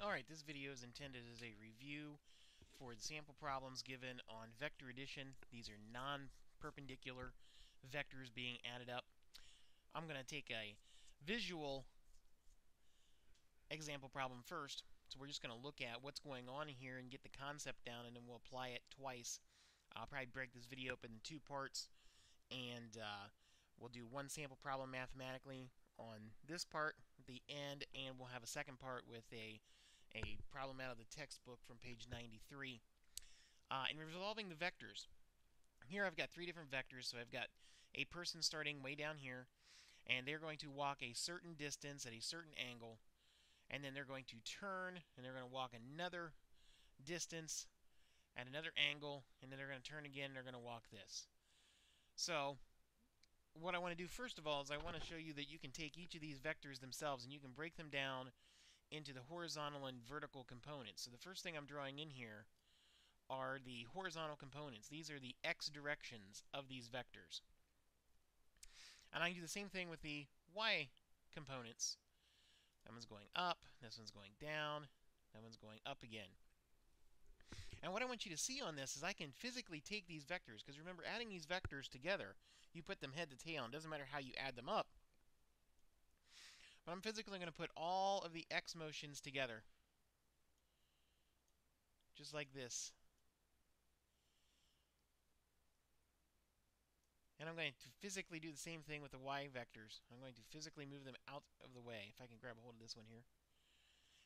Alright, this video is intended as a review for the sample problems given on vector addition. These are non-perpendicular vectors being added up. I'm going to take a visual example problem first. So we're just going to look at what's going on here and get the concept down, and then we'll apply it twice. I'll probably break this video up into two parts, and uh, we'll do one sample problem mathematically on this part, the end, and we'll have a second part with a a problem out of the textbook from page 93. Uh, in resolving the vectors, here I've got three different vectors. So I've got a person starting way down here, and they're going to walk a certain distance at a certain angle, and then they're going to turn, and they're going to walk another distance at another angle, and then they're going to turn again, and they're going to walk this. So what I want to do first of all is I want to show you that you can take each of these vectors themselves and you can break them down into the horizontal and vertical components. So the first thing I'm drawing in here are the horizontal components. These are the x directions of these vectors. And I can do the same thing with the y components. That one's going up, this one's going down, that one's going up again. And what I want you to see on this is I can physically take these vectors, because remember, adding these vectors together, you put them head to tail, and it doesn't matter how you add them up, but I'm physically going to put all of the x motions together. Just like this. And I'm going to physically do the same thing with the y vectors. I'm going to physically move them out of the way, if I can grab a hold of this one here.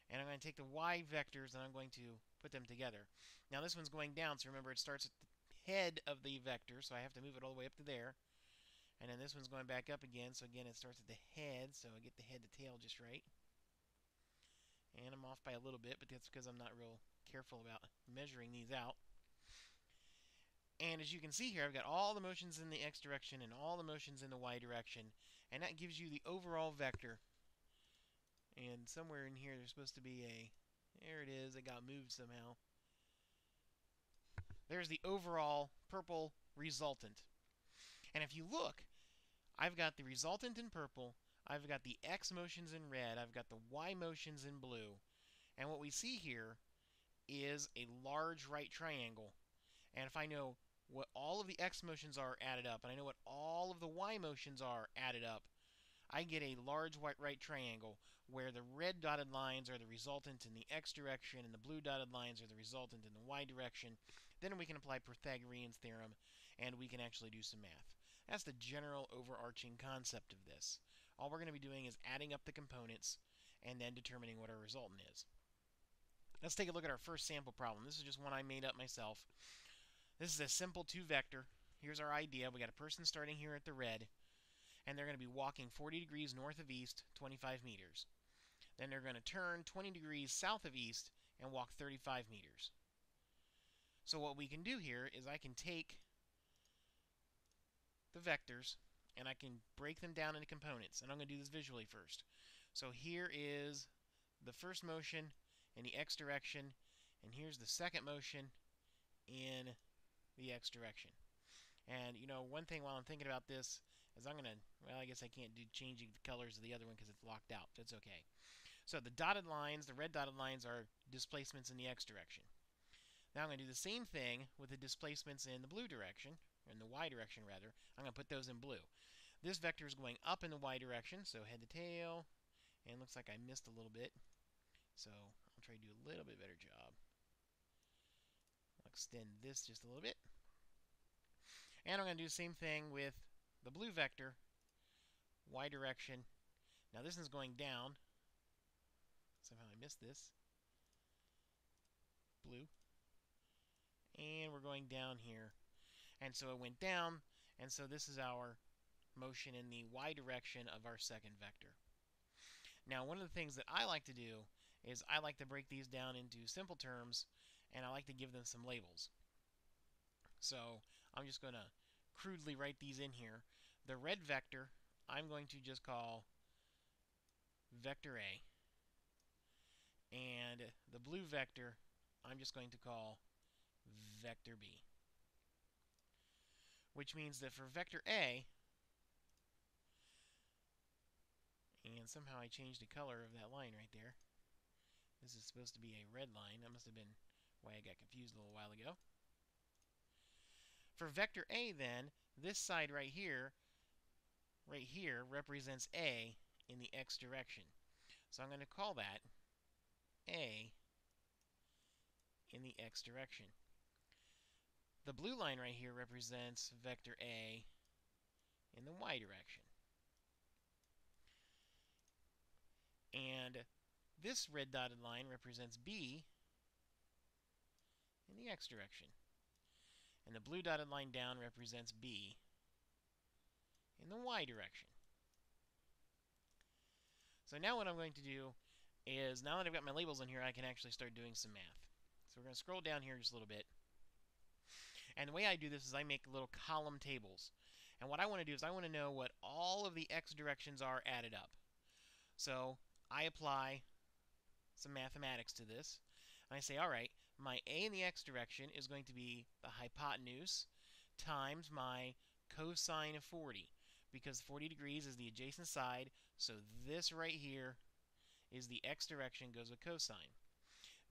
And I'm going to take the y vectors and I'm going to put them together. Now this one's going down, so remember it starts at the head of the vector, so I have to move it all the way up to there. And then this one's going back up again, so again it starts at the head, so I get the head to tail just right. And I'm off by a little bit, but that's because I'm not real careful about measuring these out. And as you can see here, I've got all the motions in the x direction and all the motions in the y direction. And that gives you the overall vector. And somewhere in here there's supposed to be a... There it is. It got moved somehow. There's the overall purple resultant. And if you look, I've got the resultant in purple, I've got the X motions in red, I've got the Y motions in blue. And what we see here is a large right triangle. And if I know what all of the X motions are added up, and I know what all of the Y motions are added up, I get a large white right triangle where the red dotted lines are the resultant in the x direction and the blue dotted lines are the resultant in the y direction. Then we can apply Pythagorean's theorem and we can actually do some math. That's the general overarching concept of this. All we're going to be doing is adding up the components and then determining what our resultant is. Let's take a look at our first sample problem. This is just one I made up myself. This is a simple two vector. Here's our idea. We got a person starting here at the red and they're going to be walking 40 degrees north of east, 25 meters. Then they're going to turn 20 degrees south of east and walk 35 meters. So what we can do here is I can take the vectors and I can break them down into components. And I'm going to do this visually first. So here is the first motion in the x direction, and here's the second motion in the x direction. And, you know, one thing while I'm thinking about this is I'm going to, well, I guess I can't do changing the colors of the other one because it's locked out. That's okay. So the dotted lines, the red dotted lines are displacements in the x direction. Now I'm going to do the same thing with the displacements in the blue direction, in the y direction rather. I'm going to put those in blue. This vector is going up in the y direction, so head to tail, and looks like I missed a little bit. So I'll try to do a little bit better job. I'll extend this just a little bit. And I'm going to do the same thing with the blue vector, y direction. Now this is going down. Somehow I missed this. Blue. And we're going down here. And so it went down, and so this is our motion in the y direction of our second vector. Now, one of the things that I like to do is I like to break these down into simple terms, and I like to give them some labels. So I'm just going to crudely write these in here. The red vector, I'm going to just call vector A. And the blue vector, I'm just going to call vector B. Which means that for vector A, and somehow I changed the color of that line right there. This is supposed to be a red line. That must have been why I got confused a little while ago. For vector A, then, this side right here, right here, represents A in the x direction. So I'm going to call that A in the x direction. The blue line right here represents vector A in the y direction. And this red dotted line represents B in the x direction. And the blue dotted line down represents B in the y direction. So now what I'm going to do is, now that I've got my labels in here, I can actually start doing some math. So we're going to scroll down here just a little bit. And the way I do this is I make little column tables. And what I want to do is I want to know what all of the x directions are added up. So I apply some mathematics to this. And I say, all right, my a in the x direction is going to be the hypotenuse times my cosine of 40 because 40 degrees is the adjacent side so this right here is the x direction goes with cosine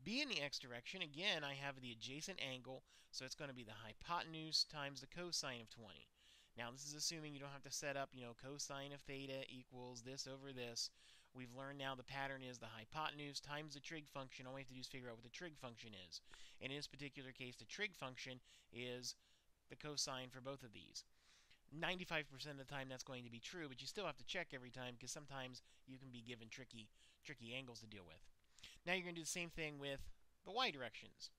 b in the x direction again I have the adjacent angle so it's going to be the hypotenuse times the cosine of 20 now this is assuming you don't have to set up you know cosine of theta equals this over this We've learned now the pattern is the hypotenuse times the trig function. All we have to do is figure out what the trig function is. And in this particular case, the trig function is the cosine for both of these. 95% of the time that's going to be true, but you still have to check every time because sometimes you can be given tricky, tricky angles to deal with. Now you're going to do the same thing with the y directions.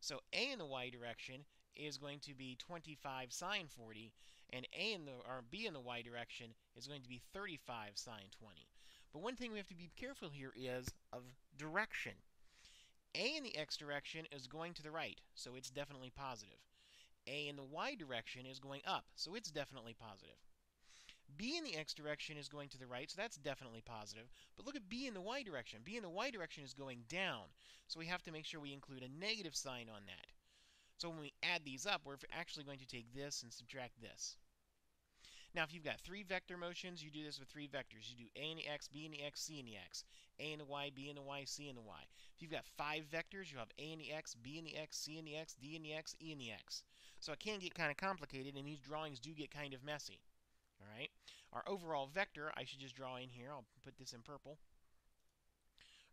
So a in the y direction is going to be 25 sine 40, and a in the or b in the y direction is going to be 35 sine 20. But one thing we have to be careful here is of direction. A in the x direction is going to the right, so it's definitely positive. A in the y direction is going up, so it's definitely positive. B in the x direction is going to the right, so that's definitely positive. But look at B in the y direction. B in the y direction is going down, so we have to make sure we include a negative sign on that. So when we add these up, we're actually going to take this and subtract this. Now, if you've got three vector motions, you do this with three vectors. You do A in the x, B in the x, C in the x. A in the y, B in the y, C in the y. If you've got five vectors, you have A in the x, B in the x, C in the x, D in the x, E in the x. So it can get kind of complicated, and these drawings do get kind of messy. All right. Our overall vector, I should just draw in here. I'll put this in purple.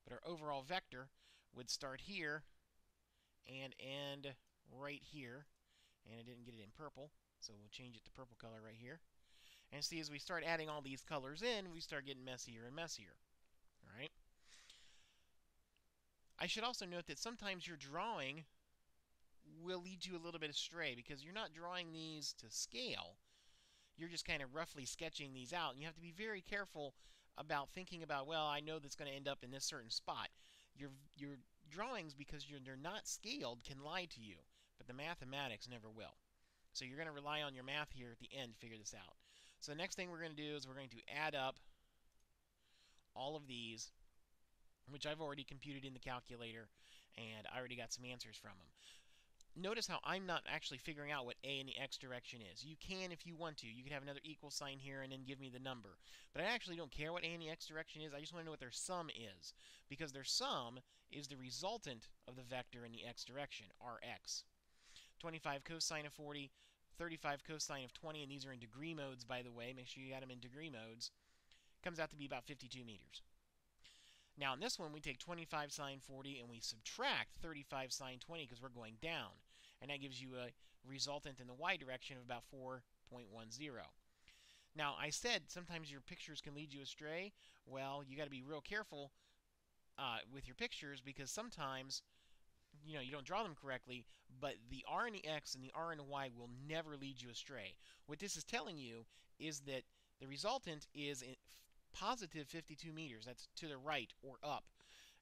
But our overall vector would start here and end right here. And I didn't get it in purple, so we'll change it to purple color right here. And see, as we start adding all these colors in, we start getting messier and messier. All right. I should also note that sometimes your drawing will lead you a little bit astray because you're not drawing these to scale. You're just kind of roughly sketching these out. And you have to be very careful about thinking about, well, I know that's going to end up in this certain spot. Your, your drawings, because they're not scaled, can lie to you, but the mathematics never will. So you're going to rely on your math here at the end to figure this out. So the next thing we're going to do is we're going to add up all of these, which I've already computed in the calculator, and I already got some answers from them. Notice how I'm not actually figuring out what a in the x direction is. You can if you want to. You could have another equal sign here and then give me the number. But I actually don't care what a in the x direction is. I just want to know what their sum is. Because their sum is the resultant of the vector in the x direction, rx. 25 cosine of 40 35 cosine of 20, and these are in degree modes, by the way. Make sure you got them in degree modes. Comes out to be about 52 meters. Now, in this one, we take 25 sine 40 and we subtract 35 sine 20 because we're going down. And that gives you a resultant in the y direction of about 4.10. Now, I said sometimes your pictures can lead you astray. Well, you got to be real careful uh, with your pictures because sometimes you know you don't draw them correctly, but the r and the x and the r and the y will never lead you astray. What this is telling you is that the resultant is positive 52 meters. That's to the right or up.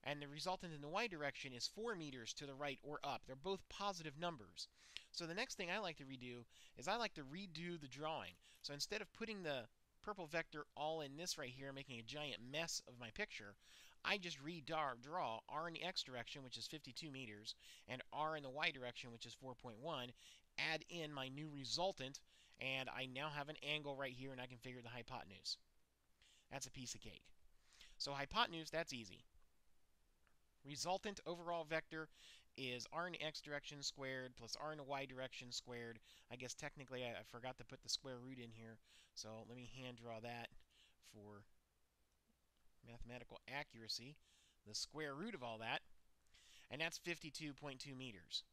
And the resultant in the y direction is 4 meters to the right or up. They're both positive numbers. So the next thing I like to redo is I like to redo the drawing. So instead of putting the purple vector all in this right here, making a giant mess of my picture, I just redraw draw r in the x direction, which is 52 meters, and r in the y direction, which is 4.1, add in my new resultant, and I now have an angle right here, and I can figure the hypotenuse. That's a piece of cake. So hypotenuse, that's easy. Resultant overall vector is r in x direction squared plus r in the y direction squared. I guess technically I, I forgot to put the square root in here, so let me hand draw that for mathematical accuracy. The square root of all that, and that's 52.2 meters.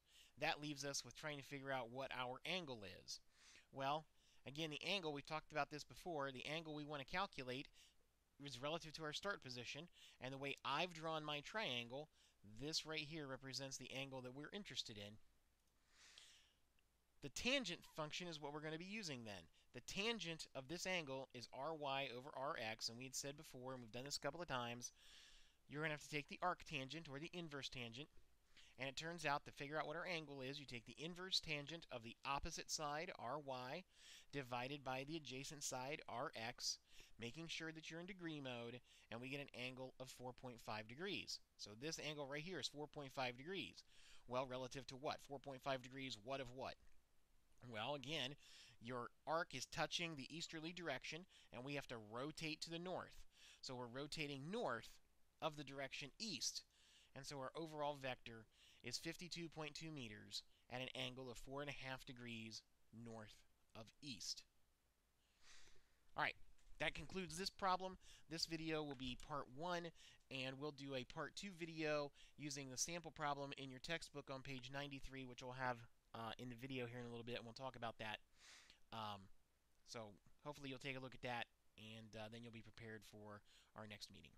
That leaves us with trying to figure out what our angle is. Well, again, the angle, we talked about this before, the angle we want to calculate is relative to our start position, and the way I've drawn my triangle, this right here represents the angle that we're interested in. The tangent function is what we're going to be using then. The tangent of this angle is ry over rx, and we had said before, and we've done this a couple of times, you're going to have to take the arctangent or the inverse tangent, and it turns out to figure out what our angle is, you take the inverse tangent of the opposite side, ry, divided by the adjacent side, rx, making sure that you're in degree mode, and we get an angle of 4.5 degrees. So this angle right here is 4.5 degrees. Well, relative to what? 4.5 degrees, what of what? Well, again, your arc is touching the easterly direction, and we have to rotate to the north. So we're rotating north of the direction east. And so our overall vector is 52.2 meters at an angle of 4.5 degrees north of east. All right, that concludes this problem. This video will be part one, and we'll do a part two video using the sample problem in your textbook on page 93, which we'll have uh, in the video here in a little bit, and we'll talk about that. Um, so hopefully you'll take a look at that, and uh, then you'll be prepared for our next meeting.